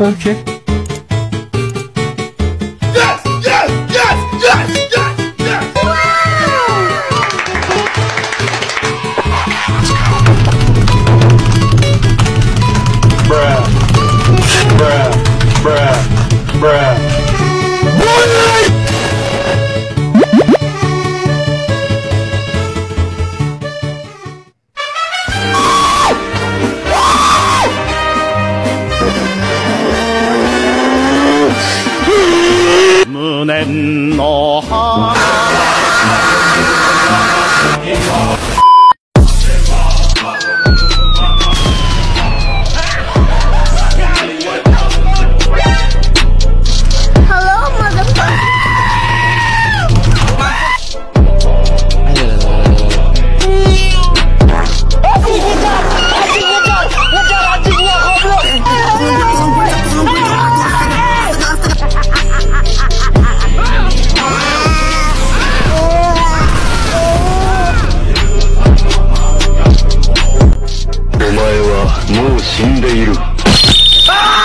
Okay. Yes! Yes! Yes! Yes! Yes! Yes! Bruh. 嗯哦哈もう死んでいる。ああ